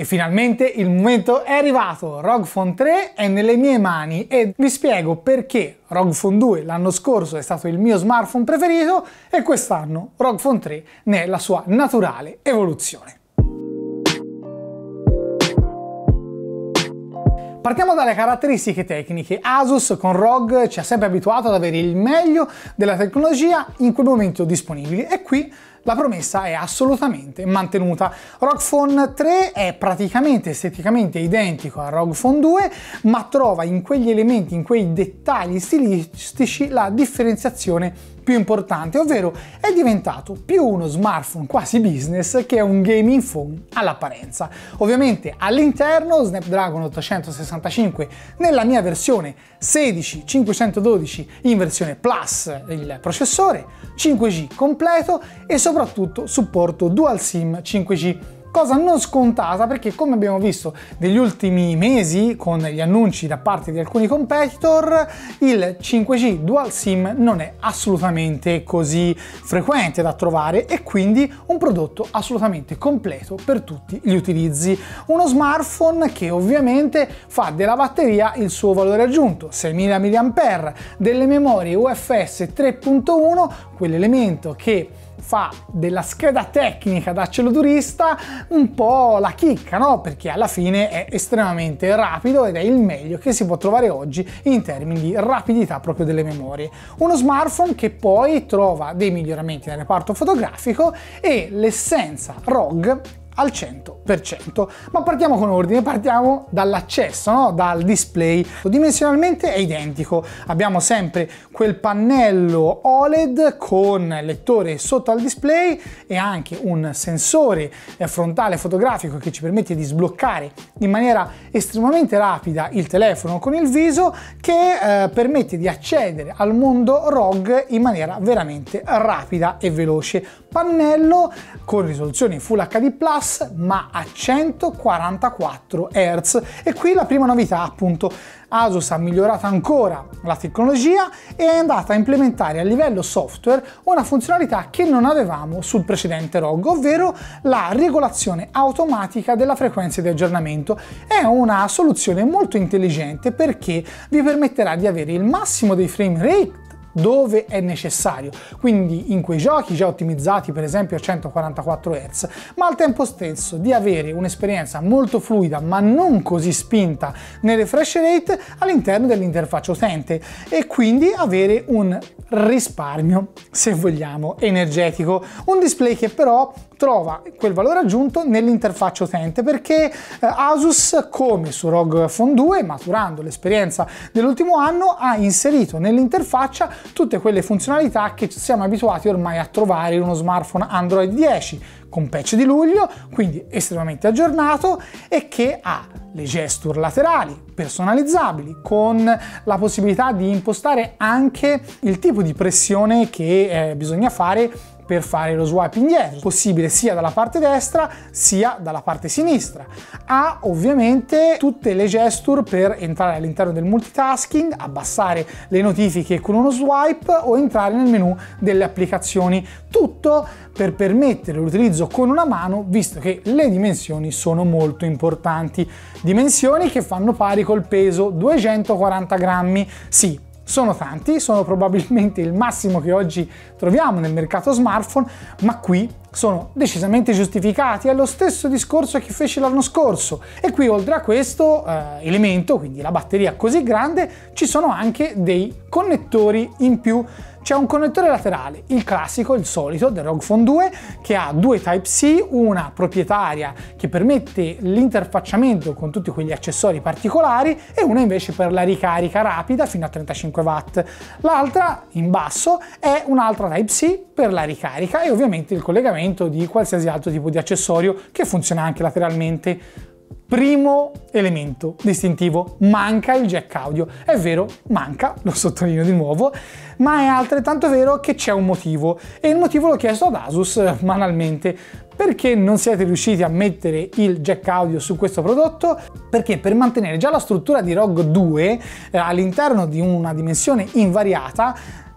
E finalmente il momento è arrivato, ROG Phone 3 è nelle mie mani e vi spiego perché ROG Phone 2 l'anno scorso è stato il mio smartphone preferito e quest'anno ROG Phone 3 ne è la sua naturale evoluzione. Partiamo dalle caratteristiche tecniche. Asus con ROG ci ha sempre abituato ad avere il meglio della tecnologia in quel momento disponibile e qui la promessa è assolutamente mantenuta. ROG Phone 3 è praticamente esteticamente identico a ROG Phone 2, ma trova in quegli elementi, in quei dettagli stilistici la differenziazione più importante, ovvero è diventato più uno smartphone quasi business che un gaming phone all'apparenza. Ovviamente all'interno Snapdragon 865 nella mia versione 16512 in versione Plus il processore, 5G completo e soprattutto supporto dual SIM 5G cosa non scontata perché come abbiamo visto negli ultimi mesi con gli annunci da parte di alcuni competitor il 5G dual SIM non è assolutamente così frequente da trovare e quindi un prodotto assolutamente completo per tutti gli utilizzi. Uno smartphone che ovviamente fa della batteria il suo valore aggiunto, 6000 mAh, delle memorie UFS 3.1, quell'elemento che fa della scheda tecnica da cellodurista un po' la chicca, no? Perché alla fine è estremamente rapido ed è il meglio che si può trovare oggi in termini di rapidità proprio delle memorie. Uno smartphone che poi trova dei miglioramenti nel reparto fotografico e l'essenza ROG al 100%. Ma partiamo con ordine, partiamo dall'accesso, no? dal display. Dimensionalmente è identico, abbiamo sempre quel pannello OLED con lettore sotto al display e anche un sensore eh, frontale fotografico che ci permette di sbloccare in maniera estremamente rapida il telefono con il viso che eh, permette di accedere al mondo ROG in maniera veramente rapida e veloce. Pannello con risoluzione Full HD Plus ma a 144 Hz e qui la prima novità appunto Asus ha migliorato ancora la tecnologia e è andata a implementare a livello software una funzionalità che non avevamo sul precedente ROG, ovvero la regolazione automatica della frequenza di aggiornamento. È una soluzione molto intelligente perché vi permetterà di avere il massimo dei frame rate dove è necessario, quindi in quei giochi già ottimizzati per esempio a 144 Hz, ma al tempo stesso di avere un'esperienza molto fluida ma non così spinta nel refresh rate all'interno dell'interfaccia utente e quindi avere un risparmio, se vogliamo, energetico. Un display che però trova quel valore aggiunto nell'interfaccia utente perché eh, Asus, come su ROG Phone 2, maturando l'esperienza dell'ultimo anno, ha inserito nell'interfaccia tutte quelle funzionalità che siamo abituati ormai a trovare in uno smartphone Android 10 con patch di luglio, quindi estremamente aggiornato e che ha le gesture laterali personalizzabili con la possibilità di impostare anche il tipo di pressione che eh, bisogna fare per fare lo swipe indietro, possibile sia dalla parte destra sia dalla parte sinistra. Ha ovviamente tutte le gesture per entrare all'interno del multitasking, abbassare le notifiche con uno swipe o entrare nel menu delle applicazioni. Tutto per permettere l'utilizzo con una mano visto che le dimensioni sono molto importanti. Dimensioni che fanno pari col peso 240 grammi. Sì, sono tanti, sono probabilmente il massimo che oggi troviamo nel mercato smartphone, ma qui sono decisamente giustificati, è lo stesso discorso che feci l'anno scorso. E qui oltre a questo eh, elemento, quindi la batteria così grande, ci sono anche dei connettori in più c'è un connettore laterale, il classico, il solito del ROG Phone 2, che ha due Type-C, una proprietaria che permette l'interfacciamento con tutti quegli accessori particolari e una invece per la ricarica rapida fino a 35 watt. L'altra, in basso, è un'altra Type-C per la ricarica e ovviamente il collegamento di qualsiasi altro tipo di accessorio che funziona anche lateralmente Primo elemento distintivo, manca il jack audio. È vero, manca, lo sottolineo di nuovo, ma è altrettanto vero che c'è un motivo e il motivo l'ho chiesto ad Asus banalmente. Perché non siete riusciti a mettere il jack audio su questo prodotto? Perché per mantenere già la struttura di ROG 2 eh, all'interno di una dimensione invariata,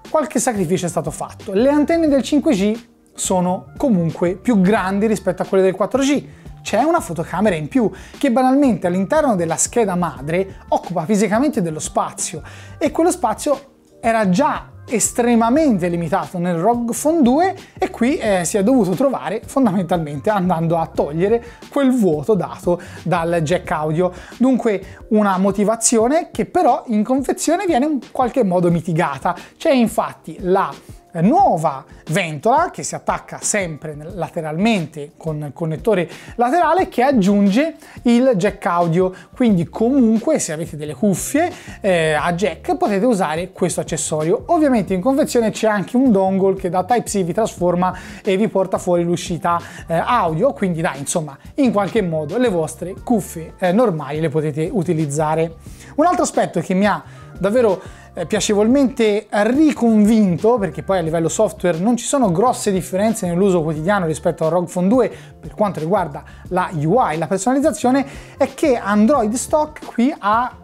qualche sacrificio è stato fatto. Le antenne del 5G sono comunque più grandi rispetto a quelle del 4G c'è una fotocamera in più che banalmente all'interno della scheda madre occupa fisicamente dello spazio e quello spazio era già estremamente limitato nel ROG Phone 2 e qui eh, si è dovuto trovare fondamentalmente andando a togliere quel vuoto dato dal jack audio. Dunque una motivazione che però in confezione viene in qualche modo mitigata. C'è infatti la nuova ventola che si attacca sempre lateralmente con il connettore laterale che aggiunge il jack audio. Quindi comunque se avete delle cuffie eh, a jack potete usare questo accessorio. Ovviamente in confezione c'è anche un dongle che da type C vi trasforma e vi porta fuori l'uscita eh, audio. Quindi dai insomma in qualche modo le vostre cuffie eh, normali le potete utilizzare. Un altro aspetto che mi ha davvero eh, piacevolmente riconvinto, perché poi a livello software non ci sono grosse differenze nell'uso quotidiano rispetto a ROG Phone 2 per quanto riguarda la UI, la personalizzazione, è che Android Stock qui ha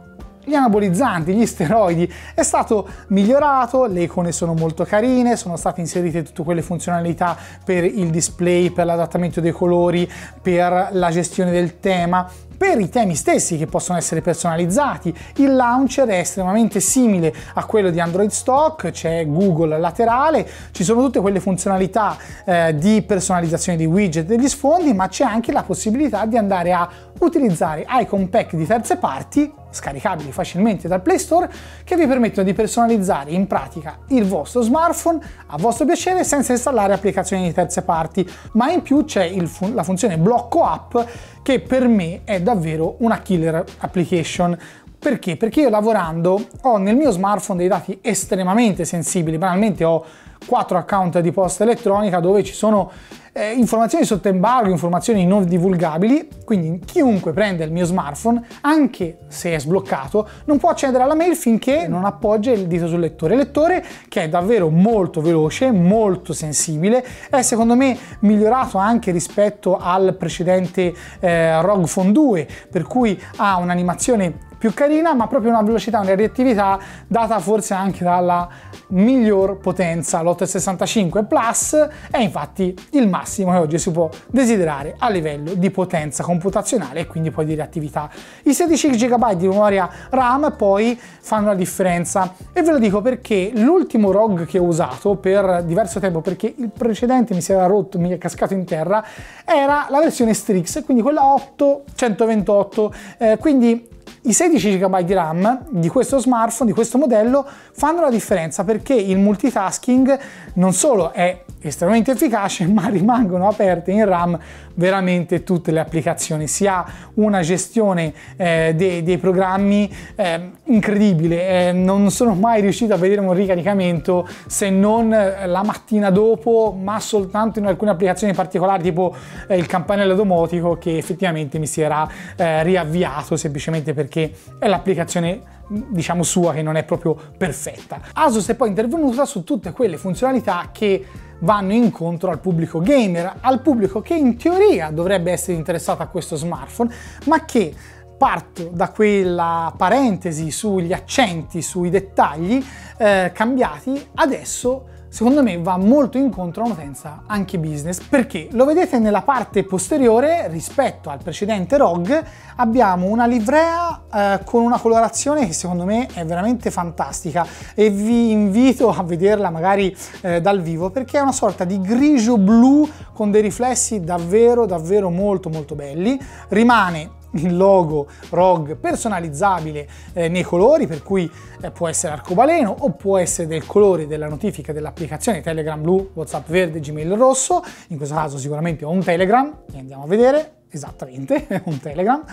gli anabolizzanti, gli steroidi, è stato migliorato, le icone sono molto carine, sono state inserite tutte quelle funzionalità per il display, per l'adattamento dei colori, per la gestione del tema, per i temi stessi che possono essere personalizzati. Il launcher è estremamente simile a quello di Android Stock, c'è Google laterale, ci sono tutte quelle funzionalità eh, di personalizzazione dei widget degli sfondi, ma c'è anche la possibilità di andare a utilizzare icon pack di terze parti scaricabili facilmente dal Play Store che vi permettono di personalizzare in pratica il vostro smartphone a vostro piacere senza installare applicazioni di terze parti ma in più c'è fun la funzione blocco app che per me è davvero una killer application perché? Perché io lavorando ho nel mio smartphone dei dati estremamente sensibili, banalmente ho quattro account di posta elettronica dove ci sono eh, informazioni sotto embargo, informazioni non divulgabili, quindi chiunque prende il mio smartphone, anche se è sbloccato, non può accedere alla mail finché non appoggia il dito sul lettore. Lettore, che è davvero molto veloce, molto sensibile, è secondo me migliorato anche rispetto al precedente eh, ROG Phone 2, per cui ha un'animazione più carina ma proprio una velocità, una reattività data forse anche dalla miglior potenza. L'865 Plus è infatti il massimo che oggi si può desiderare a livello di potenza computazionale e quindi poi di reattività. I 16 GB di memoria RAM poi fanno la differenza e ve lo dico perché l'ultimo ROG che ho usato per diverso tempo perché il precedente mi si era rotto, mi è cascato in terra, era la versione Strix, quindi quella 828, eh, quindi i 16 GB di RAM di questo smartphone, di questo modello, fanno la differenza perché il multitasking non solo è estremamente efficace, ma rimangono aperte in RAM veramente tutte le applicazioni. Si ha una gestione eh, dei, dei, programmi eh, incredibile. Eh, non sono mai riuscito a vedere un ricaricamento se non la mattina dopo, ma soltanto in alcune applicazioni particolari, tipo eh, il campanello domotico, che effettivamente mi si era eh, riavviato semplicemente perché è l'applicazione diciamo sua che non è proprio perfetta. Asus è poi intervenuta su tutte quelle funzionalità che vanno incontro al pubblico gamer, al pubblico che in teoria dovrebbe essere interessato a questo smartphone, ma che parto da quella parentesi sugli accenti, sui dettagli eh, cambiati, adesso secondo me va molto incontro a un'utenza anche business perché lo vedete nella parte posteriore rispetto al precedente ROG abbiamo una livrea eh, con una colorazione che secondo me è veramente fantastica. E vi invito a vederla magari eh, dal vivo perché è una sorta di grigio blu con dei riflessi davvero davvero molto molto belli. Rimane il logo ROG personalizzabile eh, nei colori, per cui eh, può essere arcobaleno o può essere del colore della notifica dell'applicazione Telegram blu, WhatsApp verde, Gmail rosso. In questo caso sicuramente ho un Telegram, e andiamo a vedere, esattamente, un Telegram.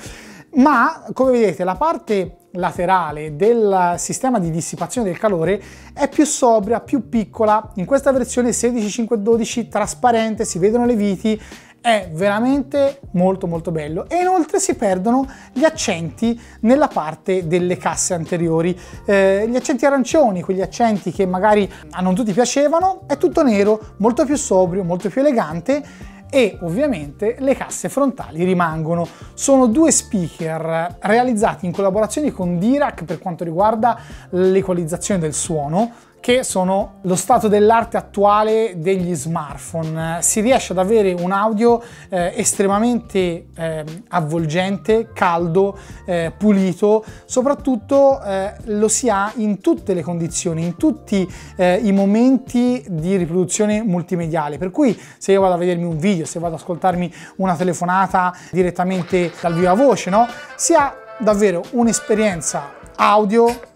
Ma come vedete la parte laterale del sistema di dissipazione del calore è più sobria, più piccola. In questa versione 16512 trasparente, si vedono le viti, è veramente molto molto bello e inoltre si perdono gli accenti nella parte delle casse anteriori eh, gli accenti arancioni quegli accenti che magari a non tutti piacevano è tutto nero molto più sobrio molto più elegante e ovviamente le casse frontali rimangono. Sono due speaker realizzati in collaborazione con Dirac per quanto riguarda l'equalizzazione del suono che sono lo stato dell'arte attuale degli smartphone. Si riesce ad avere un audio eh, estremamente eh, avvolgente, caldo, eh, pulito, soprattutto eh, lo si ha in tutte le condizioni, in tutti eh, i momenti di riproduzione multimediale. Per cui se io vado a vedermi un video, se vado ad ascoltarmi una telefonata direttamente dal viva voce, no? si ha davvero un'esperienza audio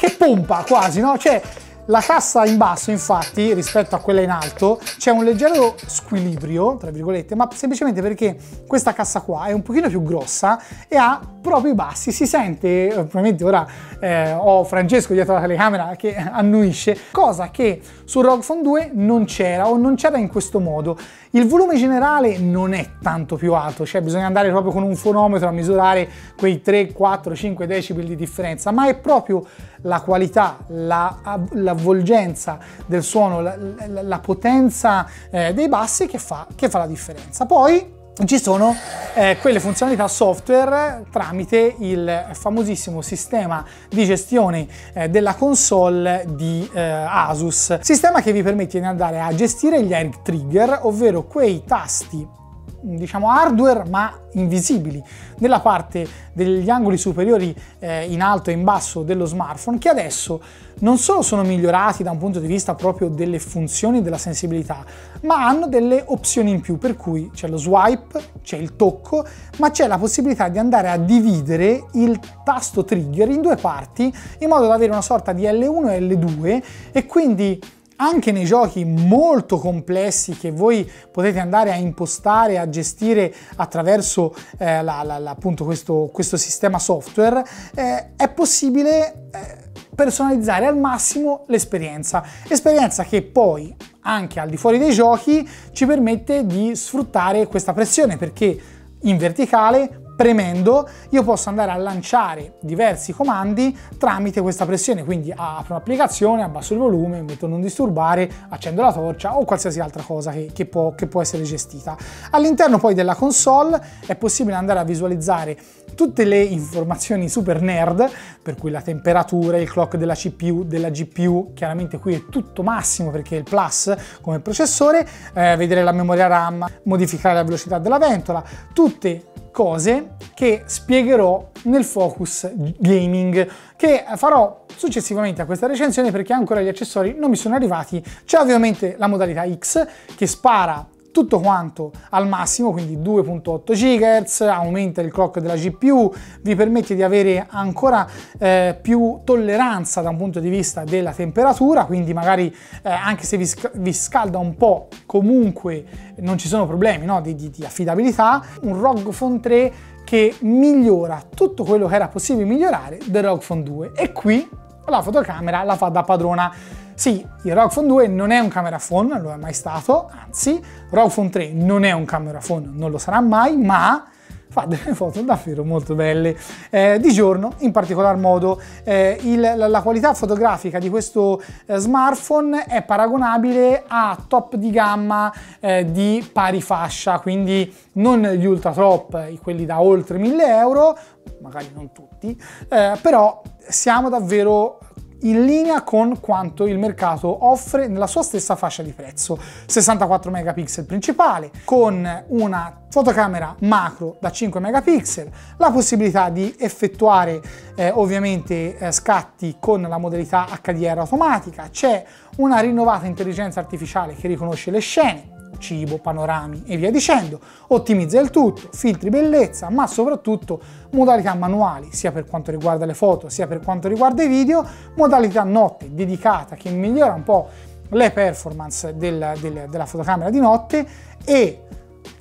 che pompa quasi, no? Cioè, la cassa in basso, infatti, rispetto a quella in alto, c'è un leggero squilibrio, tra virgolette, ma semplicemente perché questa cassa qua è un pochino più grossa e ha proprio i bassi. Si sente, ovviamente ora eh, ho Francesco dietro la telecamera che annuisce, cosa che su ROG Phone 2 non c'era o non c'era in questo modo. Il volume generale non è tanto più alto, cioè bisogna andare proprio con un fonometro a misurare quei 3, 4, 5 decibel di differenza, ma è proprio la qualità, l'avvolgenza del suono, la, la, la potenza eh, dei bassi che fa, che fa la differenza. Poi ci sono eh, quelle funzionalità software tramite il famosissimo sistema di gestione eh, della console di eh, Asus, sistema che vi permette di andare a gestire gli air trigger, ovvero quei tasti diciamo hardware ma invisibili. Nella parte degli angoli superiori eh, in alto e in basso dello smartphone che adesso non solo sono migliorati da un punto di vista proprio delle funzioni della sensibilità ma hanno delle opzioni in più per cui c'è lo swipe, c'è il tocco ma c'è la possibilità di andare a dividere il tasto trigger in due parti in modo da avere una sorta di L1 e L2 e quindi anche nei giochi molto complessi che voi potete andare a impostare, a gestire attraverso eh, la, la, la, appunto questo, questo, sistema software, eh, è possibile eh, personalizzare al massimo l'esperienza. Esperienza che poi anche al di fuori dei giochi ci permette di sfruttare questa pressione perché in verticale premendo io posso andare a lanciare diversi comandi tramite questa pressione, quindi apro un'applicazione, abbasso il volume, metto non disturbare, accendo la torcia o qualsiasi altra cosa che, che, può, che può essere gestita. All'interno poi della console è possibile andare a visualizzare tutte le informazioni super nerd, per cui la temperatura, il clock della CPU, della GPU, chiaramente qui è tutto massimo perché è il Plus come processore, eh, vedere la memoria RAM, modificare la velocità della ventola, tutte cose che spiegherò nel focus gaming che farò successivamente a questa recensione perché ancora gli accessori non mi sono arrivati. C'è ovviamente la modalità X che spara tutto quanto al massimo, quindi 2.8 GHz, aumenta il clock della GPU, vi permette di avere ancora eh, più tolleranza da un punto di vista della temperatura, quindi magari eh, anche se vi, sc vi, scalda un po', comunque non ci sono problemi no, di, di, di affidabilità. Un ROG Phone 3 che migliora tutto quello che era possibile migliorare del ROG Phone 2 e qui la fotocamera la fa da padrona sì, il ROG Phone 2 non è un camera phone, non lo è mai stato, anzi, ROG Phone 3 non è un camera phone, non lo sarà mai, ma fa delle foto davvero molto belle. Eh, di giorno in particolar modo eh, il, la qualità fotografica di questo eh, smartphone è paragonabile a top di gamma eh, di pari fascia quindi non gli ultra top quelli da oltre 1000 euro magari non tutti eh, però siamo davvero in linea con quanto il mercato offre nella sua stessa fascia di prezzo. 64 megapixel principale, con una fotocamera macro da 5 megapixel, la possibilità di effettuare eh, ovviamente eh, scatti con la modalità HDR automatica, c'è una rinnovata intelligenza artificiale che riconosce le scene, cibo, panorami e via dicendo, ottimizza il tutto, filtri bellezza, ma soprattutto modalità manuali, sia per quanto riguarda le foto, sia per quanto riguarda i video, modalità notte dedicata che migliora un po' le performance del, del, della fotocamera di notte e,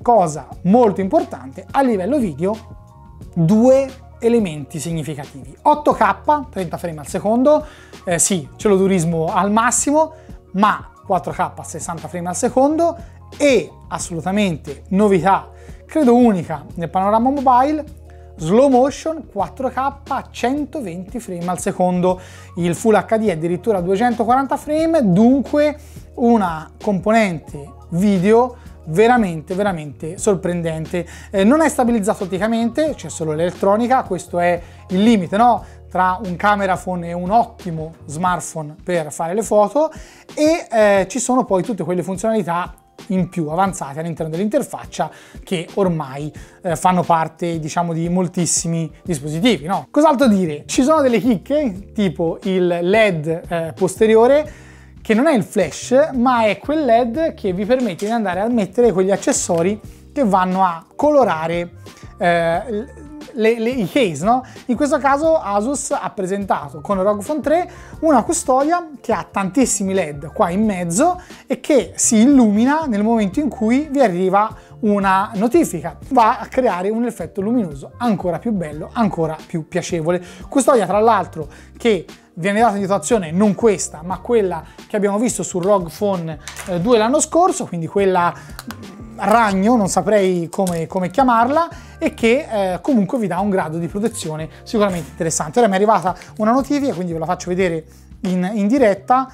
cosa molto importante, a livello video, due elementi significativi. 8K, 30 frame al secondo, eh, sì, celodurismo al massimo, ma 4K a 60 frame al secondo e assolutamente novità, credo unica nel panorama mobile, slow motion 4K a 120 frame al secondo, il Full HD è addirittura 240 frame, dunque una componente video veramente veramente sorprendente. Eh, non è stabilizzato otticamente c'è solo l'elettronica questo è il limite no? Tra un camera phone e un ottimo smartphone per fare le foto. E eh, ci sono poi tutte quelle funzionalità in più avanzate all'interno dell'interfaccia che ormai eh, fanno parte diciamo di moltissimi dispositivi no? cos'altro dire ci sono delle chicche tipo il led eh, posteriore che non è il flash ma è quel led che vi permette di andare a mettere quegli accessori che vanno a colorare eh, le, le, i case, no? In questo caso Asus ha presentato con ROG Phone 3 una custodia che ha tantissimi LED qua in mezzo e che si illumina nel momento in cui vi arriva una notifica. Va a creare un effetto luminoso ancora più bello, ancora più piacevole. Custodia tra l'altro che viene data in dotazione non questa, ma quella che abbiamo visto sul ROG Phone 2 eh, l'anno scorso, quindi quella ragno, non saprei come, come chiamarla, e che eh, comunque vi dà un grado di protezione sicuramente interessante. Ora mi è arrivata una notifica, quindi ve la faccio vedere in, in diretta.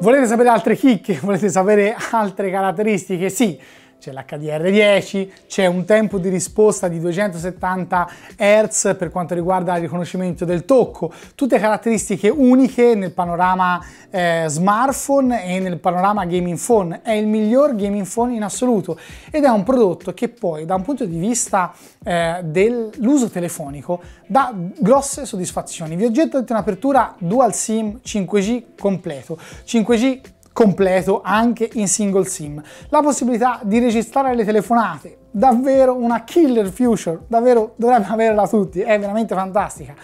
Volete sapere altre chicche? Volete sapere altre caratteristiche? Sì, c'è l'HDR10, c'è un tempo di risposta di 270 Hz per quanto riguarda il riconoscimento del tocco, tutte caratteristiche uniche nel panorama eh, smartphone e nel panorama gaming phone, è il miglior gaming phone in assoluto ed è un prodotto che poi da un punto di vista eh, dell'uso telefonico dà grosse soddisfazioni. Vi ho detto un'apertura dual SIM 5G completo, 5G completo anche in single SIM. La possibilità di registrare le telefonate, davvero una killer future, davvero dovrebbe averla tutti, è veramente fantastica.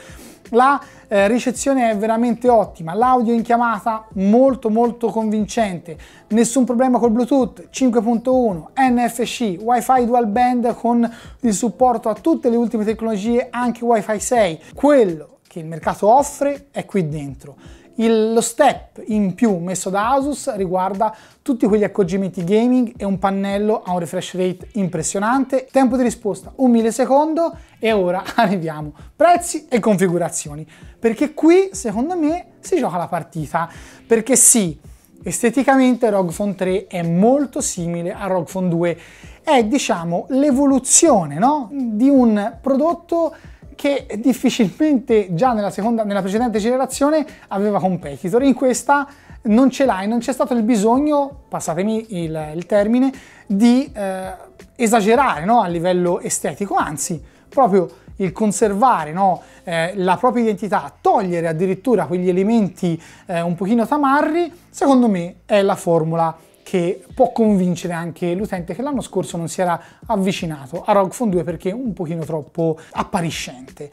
La eh, ricezione è veramente ottima, l'audio in chiamata molto molto convincente, nessun problema col Bluetooth 5.1, NFC, Wi-Fi dual band con il supporto a tutte le ultime tecnologie, anche Wi-Fi 6. Quello che il mercato offre è qui dentro il, lo step in più messo da Asus riguarda tutti quegli accorgimenti gaming e un pannello a un refresh rate impressionante, tempo di risposta un millisecondo e ora arriviamo. Prezzi e configurazioni, perché qui secondo me si gioca la partita, perché sì, esteticamente ROG Phone 3 è molto simile a ROG Phone 2, è diciamo l'evoluzione no? di un prodotto che difficilmente già nella, seconda, nella precedente generazione aveva competitor. In questa non ce l'hai, non c'è stato il bisogno, passatemi il, il termine, di eh, esagerare no? a livello estetico, anzi, proprio il conservare no? eh, la propria identità, togliere addirittura quegli elementi eh, un pochino tamarri, secondo me è la formula che può convincere anche l'utente che l'anno scorso non si era avvicinato a ROG Phone 2 perché un pochino troppo appariscente.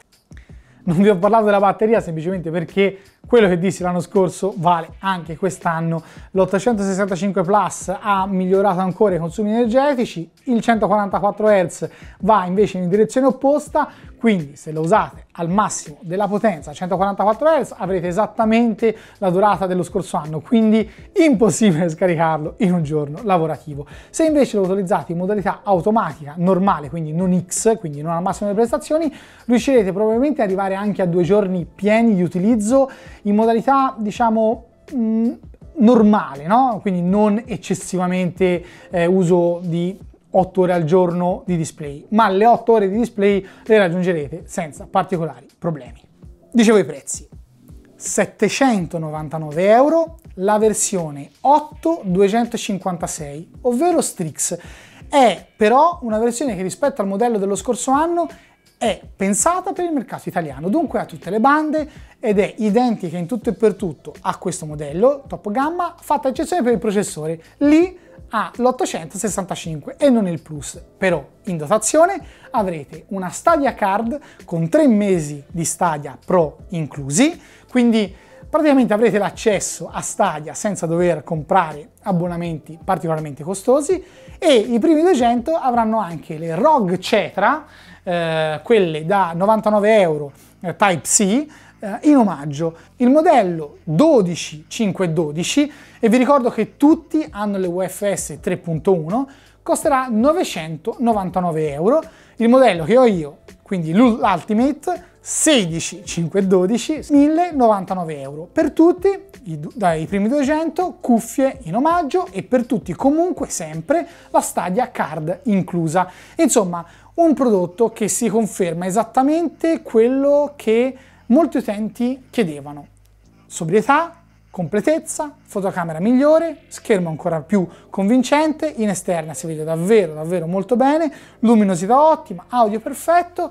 Non vi ho parlato della batteria semplicemente perché quello che dissi l'anno scorso vale anche quest'anno. L'865 Plus ha migliorato ancora i consumi energetici, il 144 Hz va invece in direzione opposta, quindi se lo usate al massimo della potenza 144 Hz avrete esattamente la durata dello scorso anno, quindi impossibile scaricarlo in un giorno lavorativo. Se invece lo utilizzate in modalità automatica, normale, quindi non X, quindi non al massimo delle prestazioni, riuscirete probabilmente ad arrivare anche a due giorni pieni di utilizzo in modalità, diciamo, mh, normale, no? quindi non eccessivamente eh, uso di 8 ore al giorno di display, ma le 8 ore di display le raggiungerete senza particolari problemi. Dicevo i prezzi. 799 euro la versione 8256, ovvero Strix. È però una versione che rispetto al modello dello scorso anno è pensata per il mercato italiano, dunque ha tutte le bande ed è identica in tutto e per tutto a questo modello top gamma, fatta eccezione per il processore. Lì ha l'865 e non il Plus, però in dotazione avrete una Stadia Card con 3 mesi di Stadia Pro inclusi, quindi praticamente avrete l'accesso a Stadia senza dover comprare abbonamenti particolarmente costosi e i primi 200 avranno anche le ROG Cetra, eh, quelle da 99 euro eh, Type-C, eh, in omaggio. Il modello 12512 e vi ricordo che tutti hanno le UFS 3.1 costerà 999 euro. Il modello che ho io, quindi l'Ultimate, 16 512 1099 euro per tutti dai primi 200 cuffie in omaggio e per tutti comunque sempre la Stadia Card inclusa insomma un prodotto che si conferma esattamente quello che molti utenti chiedevano sobrietà completezza, fotocamera migliore, schermo ancora più convincente, in esterna si vede davvero davvero molto bene, luminosità ottima, audio perfetto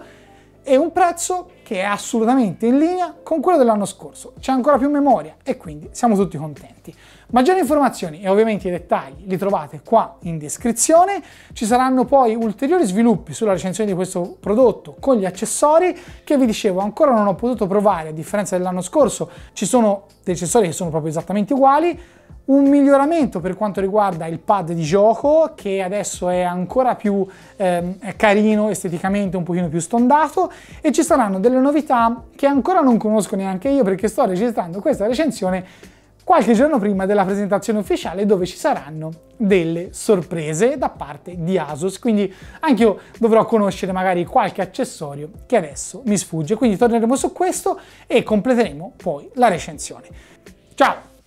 e un prezzo che è assolutamente in linea con quello dell'anno scorso. C'è ancora più memoria e quindi siamo tutti contenti. Maggiori informazioni e ovviamente i dettagli li trovate qua in descrizione. Ci saranno poi ulteriori sviluppi sulla recensione di questo prodotto con gli accessori che vi dicevo ancora non ho potuto provare a differenza dell'anno scorso. Ci sono dei accessori che sono proprio esattamente uguali un miglioramento per quanto riguarda il pad di gioco che adesso è ancora più eh, carino esteticamente un pochino più stondato e ci saranno delle novità che ancora non conosco neanche io perché sto registrando questa recensione qualche giorno prima della presentazione ufficiale dove ci saranno delle sorprese da parte di Asus. Quindi anche io dovrò conoscere magari qualche accessorio che adesso mi sfugge. Quindi torneremo su questo e completeremo poi la recensione. Ciao